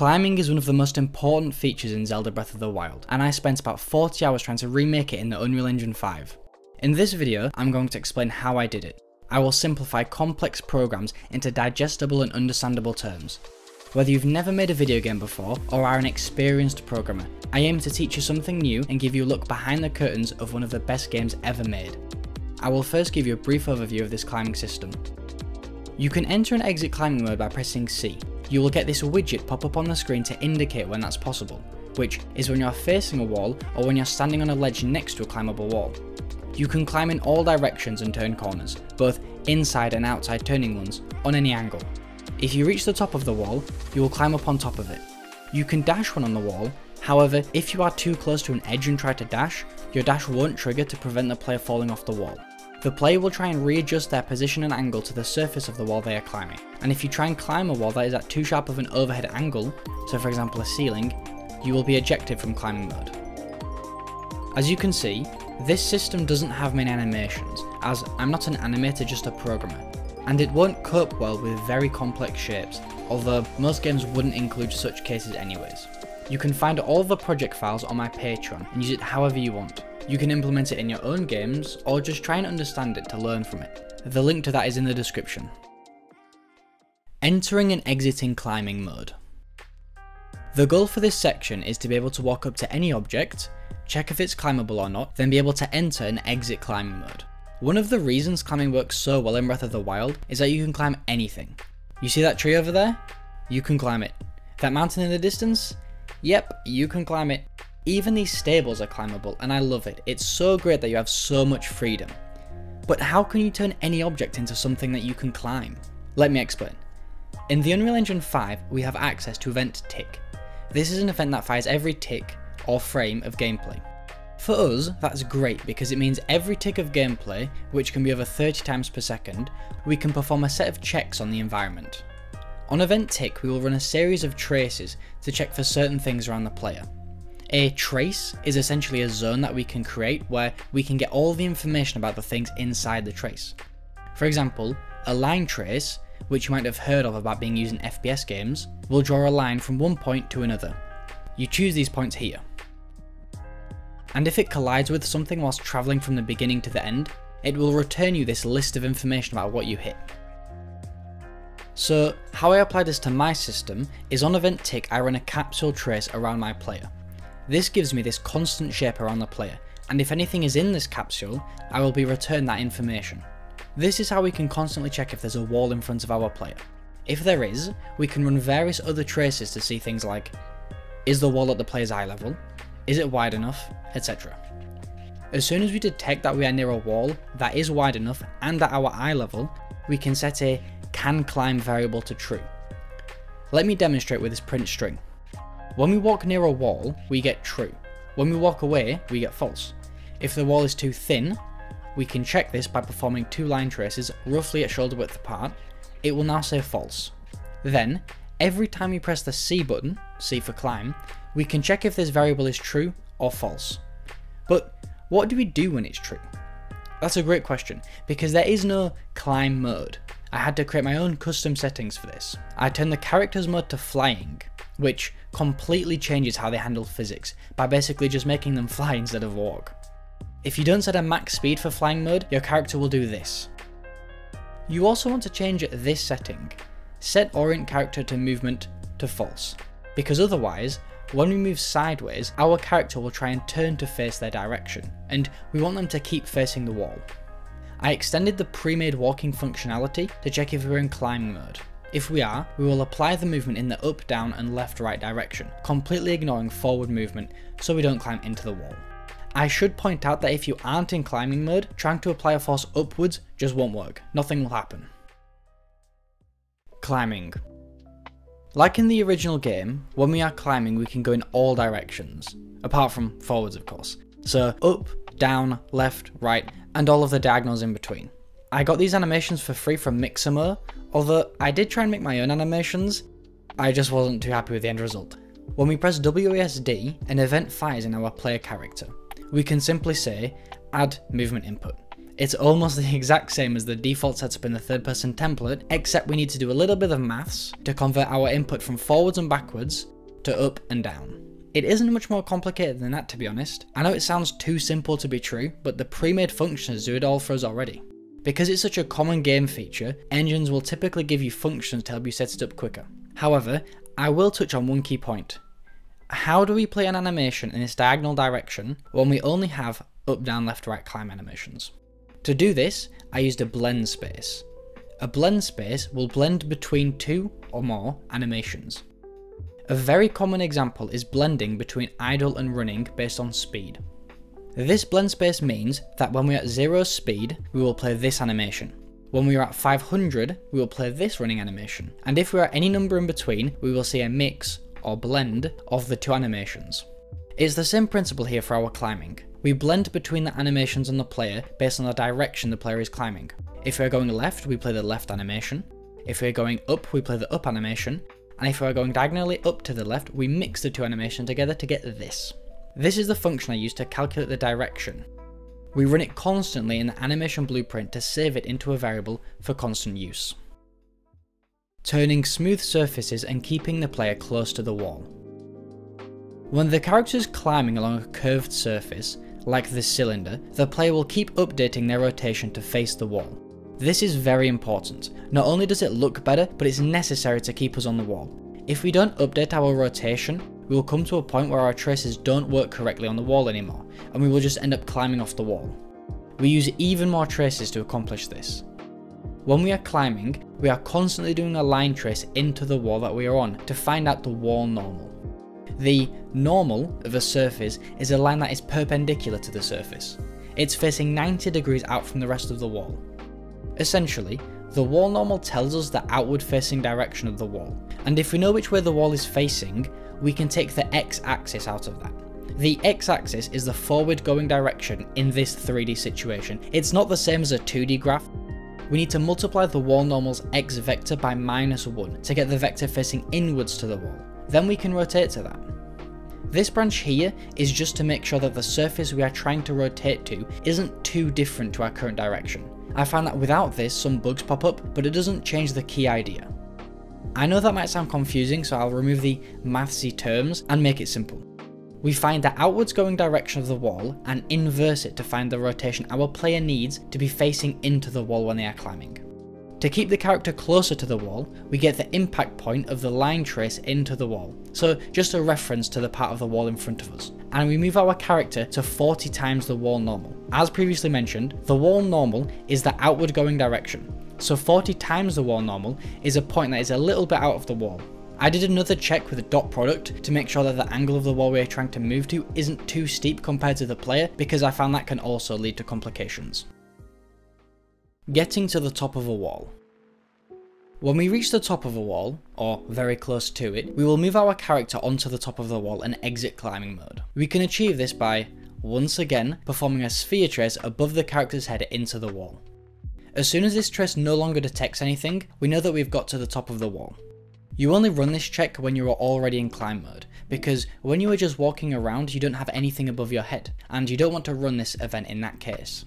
Climbing is one of the most important features in Zelda Breath of the Wild, and I spent about 40 hours trying to remake it in the Unreal Engine 5. In this video, I'm going to explain how I did it. I will simplify complex programs into digestible and understandable terms. Whether you've never made a video game before, or are an experienced programmer, I aim to teach you something new and give you a look behind the curtains of one of the best games ever made. I will first give you a brief overview of this climbing system. You can enter and exit climbing mode by pressing C, you will get this widget pop up on the screen to indicate when that's possible, which is when you're facing a wall or when you're standing on a ledge next to a climbable wall. You can climb in all directions and turn corners, both inside and outside turning ones, on any angle. If you reach the top of the wall, you will climb up on top of it. You can dash one on the wall, however, if you are too close to an edge and try to dash, your dash won't trigger to prevent the player falling off the wall. The player will try and readjust their position and angle to the surface of the wall they are climbing, and if you try and climb a wall that is at too sharp of an overhead angle, so for example a ceiling, you will be ejected from climbing mode. As you can see, this system doesn't have many animations, as I'm not an animator just a programmer, and it won't cope well with very complex shapes, although most games wouldn't include such cases anyways. You can find all the project files on my Patreon and use it however you want. You can implement it in your own games, or just try and understand it to learn from it. The link to that is in the description. Entering and exiting climbing mode. The goal for this section is to be able to walk up to any object, check if it's climbable or not, then be able to enter and exit climbing mode. One of the reasons climbing works so well in Breath of the Wild is that you can climb anything. You see that tree over there? You can climb it. That mountain in the distance? Yep, you can climb it. Even these stables are climbable and I love it. It's so great that you have so much freedom. But how can you turn any object into something that you can climb? Let me explain. In the Unreal Engine 5, we have access to event tick. This is an event that fires every tick or frame of gameplay. For us, that's great because it means every tick of gameplay, which can be over 30 times per second, we can perform a set of checks on the environment. On event tick, we will run a series of traces to check for certain things around the player. A trace is essentially a zone that we can create where we can get all the information about the things inside the trace. For example, a line trace, which you might have heard of about being used in FPS games, will draw a line from one point to another. You choose these points here. And if it collides with something whilst travelling from the beginning to the end, it will return you this list of information about what you hit. So how I apply this to my system is on event tick I run a capsule trace around my player. This gives me this constant shape around the player, and if anything is in this capsule, I will be returned that information. This is how we can constantly check if there's a wall in front of our player. If there is, we can run various other traces to see things like, is the wall at the player's eye level, is it wide enough, etc. As soon as we detect that we are near a wall that is wide enough and at our eye level, we can set a can climb variable to true. Let me demonstrate with this print string. When we walk near a wall, we get true. When we walk away, we get false. If the wall is too thin, we can check this by performing two line traces roughly at shoulder width apart. It will now say false. Then, every time we press the C button, C for climb, we can check if this variable is true or false. But what do we do when it's true? That's a great question, because there is no climb mode. I had to create my own custom settings for this. I turned the characters mode to flying, which completely changes how they handle physics by basically just making them fly instead of walk. If you don't set a max speed for flying mode, your character will do this. You also want to change this setting. Set orient character to movement to false, because otherwise, when we move sideways, our character will try and turn to face their direction, and we want them to keep facing the wall. I extended the pre-made walking functionality to check if we're in climbing mode. If we are, we will apply the movement in the up, down and left right direction, completely ignoring forward movement so we don't climb into the wall. I should point out that if you aren't in climbing mode, trying to apply a force upwards just won't work, nothing will happen. Climbing. Like in the original game, when we are climbing we can go in all directions, apart from forwards of course. So up, down, left, right, and all of the diagonals in between. I got these animations for free from Mixamo, although I did try and make my own animations, I just wasn't too happy with the end result. When we press WASD, an event fires in our player character. We can simply say, add movement input. It's almost the exact same as the default setup in the third person template, except we need to do a little bit of maths to convert our input from forwards and backwards to up and down. It isn't much more complicated than that to be honest. I know it sounds too simple to be true, but the pre-made functions do it all for us already. Because it's such a common game feature, engines will typically give you functions to help you set it up quicker. However, I will touch on one key point. How do we play an animation in its diagonal direction when we only have up, down, left, right climb animations? To do this, I used a blend space. A blend space will blend between two or more animations. A very common example is blending between idle and running based on speed. This blend space means that when we're at 0 speed, we will play this animation. When we are at 500, we will play this running animation. And if we are at any number in between, we will see a mix or blend of the two animations. It's the same principle here for our climbing. We blend between the animations on the player based on the direction the player is climbing. If we're going left, we play the left animation. If we're going up, we play the up animation and if we are going diagonally up to the left, we mix the two animations together to get this. This is the function I use to calculate the direction. We run it constantly in the animation blueprint to save it into a variable for constant use. Turning smooth surfaces and keeping the player close to the wall. When the character is climbing along a curved surface, like this cylinder, the player will keep updating their rotation to face the wall. This is very important. Not only does it look better, but it's necessary to keep us on the wall. If we don't update our rotation, we will come to a point where our traces don't work correctly on the wall anymore, and we will just end up climbing off the wall. We use even more traces to accomplish this. When we are climbing, we are constantly doing a line trace into the wall that we are on to find out the wall normal. The normal of a surface is a line that is perpendicular to the surface. It's facing 90 degrees out from the rest of the wall. Essentially, the wall normal tells us the outward facing direction of the wall, and if we know which way the wall is facing, we can take the x-axis out of that. The x-axis is the forward going direction in this 3D situation. It's not the same as a 2D graph. We need to multiply the wall normal's x vector by minus 1 to get the vector facing inwards to the wall. Then we can rotate to that. This branch here is just to make sure that the surface we are trying to rotate to isn't too different to our current direction. I find that without this some bugs pop up, but it doesn't change the key idea. I know that might sound confusing, so I'll remove the mathsy terms and make it simple. We find the outwards going direction of the wall and inverse it to find the rotation our player needs to be facing into the wall when they are climbing. To keep the character closer to the wall, we get the impact point of the line trace into the wall, so just a reference to the part of the wall in front of us. And we move our character to 40 times the wall normal. As previously mentioned, the wall normal is the outward going direction, so 40 times the wall normal is a point that is a little bit out of the wall. I did another check with a dot product to make sure that the angle of the wall we are trying to move to isn't too steep compared to the player because I found that can also lead to complications. Getting to the top of a wall. When we reach the top of a wall, or very close to it, we will move our character onto the top of the wall and exit climbing mode. We can achieve this by, once again, performing a sphere trace above the character's head into the wall. As soon as this trace no longer detects anything, we know that we've got to the top of the wall. You only run this check when you are already in climb mode, because when you are just walking around you don't have anything above your head, and you don't want to run this event in that case.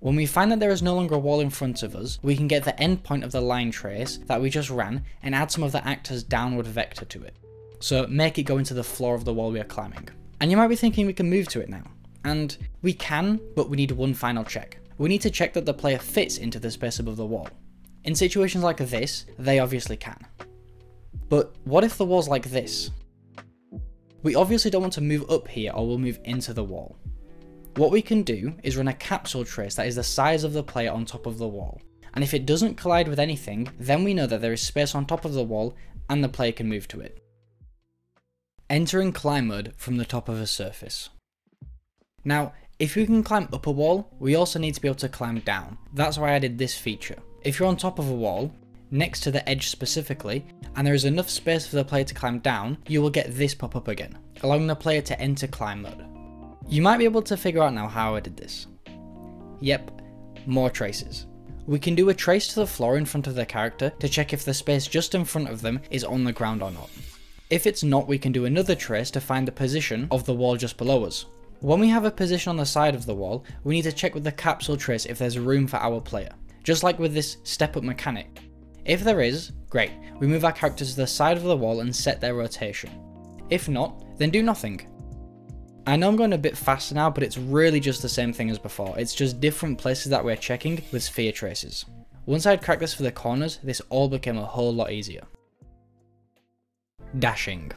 When we find that there is no longer a wall in front of us, we can get the endpoint of the line trace that we just ran and add some of the actor's downward vector to it. So make it go into the floor of the wall we are climbing. And you might be thinking we can move to it now. And we can, but we need one final check. We need to check that the player fits into the space above the wall. In situations like this, they obviously can. But what if the wall's like this? We obviously don't want to move up here or we'll move into the wall. What we can do is run a capsule trace that is the size of the player on top of the wall. And if it doesn't collide with anything, then we know that there is space on top of the wall and the player can move to it. Entering climb mode from the top of a surface. Now, if we can climb up a wall, we also need to be able to climb down. That's why I did this feature. If you're on top of a wall, next to the edge specifically, and there is enough space for the player to climb down, you will get this pop up again, allowing the player to enter climb mode. You might be able to figure out now how I did this. Yep, more traces. We can do a trace to the floor in front of the character to check if the space just in front of them is on the ground or not. If it's not, we can do another trace to find the position of the wall just below us. When we have a position on the side of the wall, we need to check with the capsule trace if there's room for our player, just like with this step up mechanic. If there is, great, we move our characters to the side of the wall and set their rotation. If not, then do nothing. I know I'm going a bit faster now, but it's really just the same thing as before, it's just different places that we're checking with sphere traces. Once I had cracked this for the corners, this all became a whole lot easier. Dashing.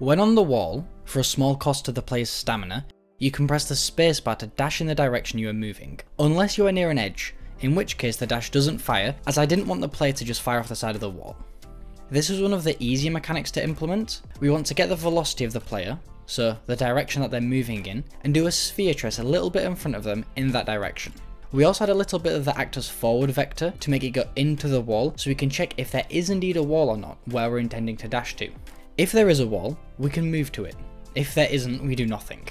When on the wall, for a small cost to the player's stamina, you can press the spacebar to dash in the direction you are moving, unless you are near an edge, in which case the dash doesn't fire, as I didn't want the player to just fire off the side of the wall. This is one of the easier mechanics to implement. We want to get the velocity of the player, so the direction that they're moving in, and do a sphere trace a little bit in front of them in that direction. We also had a little bit of the actor's forward vector to make it go into the wall so we can check if there is indeed a wall or not where we're intending to dash to. If there is a wall, we can move to it. If there isn't, we do nothing.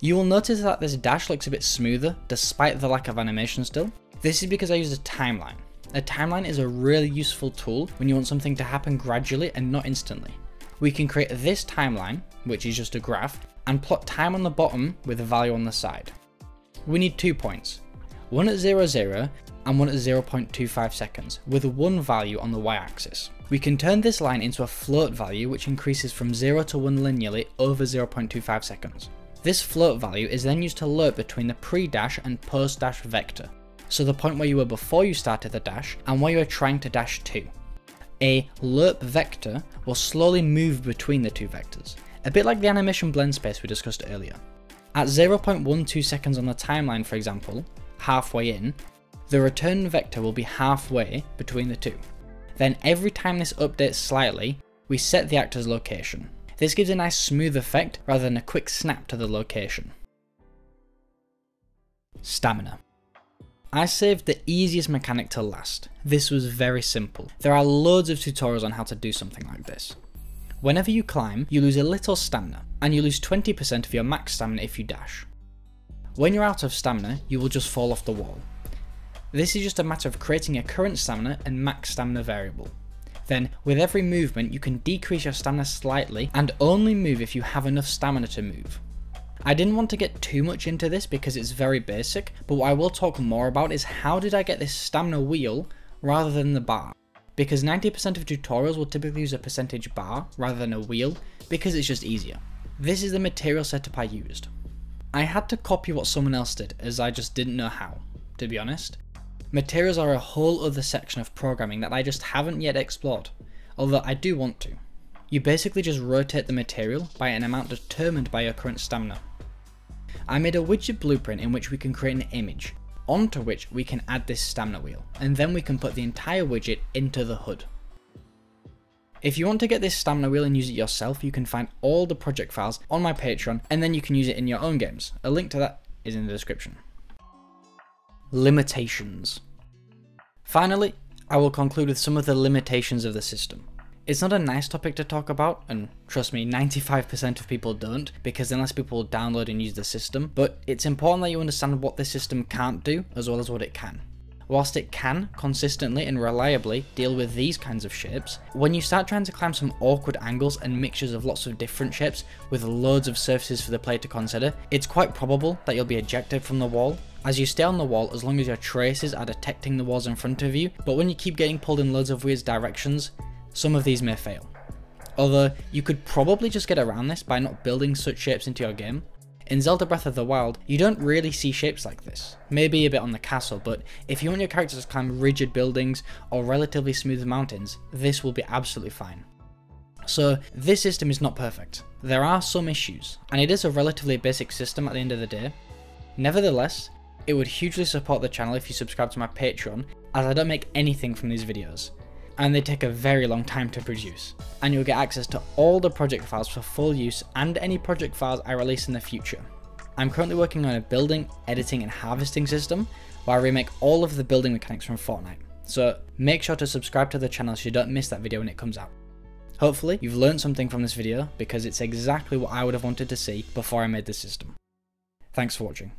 You will notice that this dash looks a bit smoother despite the lack of animation still. This is because I used a timeline. A timeline is a really useful tool when you want something to happen gradually and not instantly. We can create this timeline, which is just a graph, and plot time on the bottom with a value on the side. We need two points, one at 0, 0 and one at 0.25 seconds, with one value on the y-axis. We can turn this line into a float value which increases from 0 to 1 linearly over 0.25 seconds. This float value is then used to lerp between the pre-dash and post-dash vector, so the point where you were before you started the dash and where you are trying to dash to. A lerp vector will slowly move between the two vectors, a bit like the animation blend space we discussed earlier. At 0.12 seconds on the timeline for example, halfway in, the return vector will be halfway between the two. Then every time this updates slightly, we set the actor's location. This gives a nice smooth effect rather than a quick snap to the location. Stamina. I saved the easiest mechanic to last. This was very simple. There are loads of tutorials on how to do something like this. Whenever you climb, you lose a little stamina, and you lose 20% of your max stamina if you dash. When you're out of stamina, you will just fall off the wall. This is just a matter of creating a current stamina and max stamina variable. Then, with every movement, you can decrease your stamina slightly and only move if you have enough stamina to move. I didn't want to get too much into this because it's very basic, but what I will talk more about is how did I get this stamina wheel rather than the bar. Because 90% of tutorials will typically use a percentage bar rather than a wheel because it's just easier. This is the material setup I used. I had to copy what someone else did as I just didn't know how, to be honest. Materials are a whole other section of programming that I just haven't yet explored, although I do want to. You basically just rotate the material by an amount determined by your current stamina. I made a widget blueprint in which we can create an image, onto which we can add this stamina wheel, and then we can put the entire widget into the HUD. If you want to get this stamina wheel and use it yourself, you can find all the project files on my Patreon, and then you can use it in your own games. A link to that is in the description. Limitations. Finally, I will conclude with some of the limitations of the system. It's not a nice topic to talk about, and trust me, 95% of people don't, because unless people download and use the system, but it's important that you understand what the system can't do, as well as what it can. Whilst it can, consistently and reliably, deal with these kinds of shapes, when you start trying to climb some awkward angles and mixtures of lots of different shapes with loads of surfaces for the player to consider, it's quite probable that you'll be ejected from the wall, as you stay on the wall as long as your traces are detecting the walls in front of you, but when you keep getting pulled in loads of weird directions, some of these may fail. Although, you could probably just get around this by not building such shapes into your game. In Zelda Breath of the Wild, you don't really see shapes like this. Maybe a bit on the castle, but if you want your characters to climb rigid buildings or relatively smooth mountains, this will be absolutely fine. So, this system is not perfect. There are some issues, and it is a relatively basic system at the end of the day. Nevertheless, it would hugely support the channel if you subscribe to my Patreon, as I don't make anything from these videos, and they take a very long time to produce. And you'll get access to all the project files for full use and any project files I release in the future. I'm currently working on a building, editing and harvesting system where I remake all of the building mechanics from Fortnite, so make sure to subscribe to the channel so you don't miss that video when it comes out. Hopefully, you've learned something from this video because it's exactly what I would have wanted to see before I made this system. Thanks for watching.